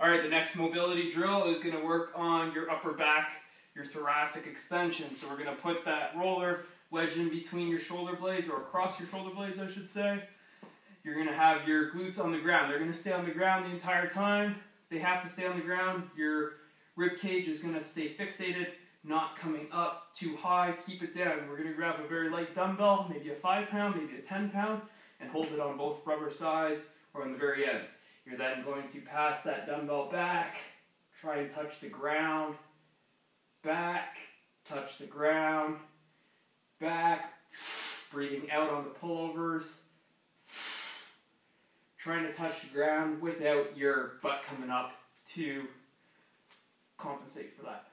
All right, the next mobility drill is going to work on your upper back, your thoracic extension. So we're going to put that roller wedge in between your shoulder blades, or across your shoulder blades, I should say. You're going to have your glutes on the ground. They're going to stay on the ground the entire time. They have to stay on the ground. Your rib cage is going to stay fixated, not coming up too high. Keep it down. We're going to grab a very light dumbbell, maybe a 5 pound, maybe a 10 pound, and hold it on both rubber sides or on the very ends. You're then going to pass that dumbbell back, try and touch the ground, back, touch the ground, back, breathing out on the pullovers, trying to touch the ground without your butt coming up to compensate for that.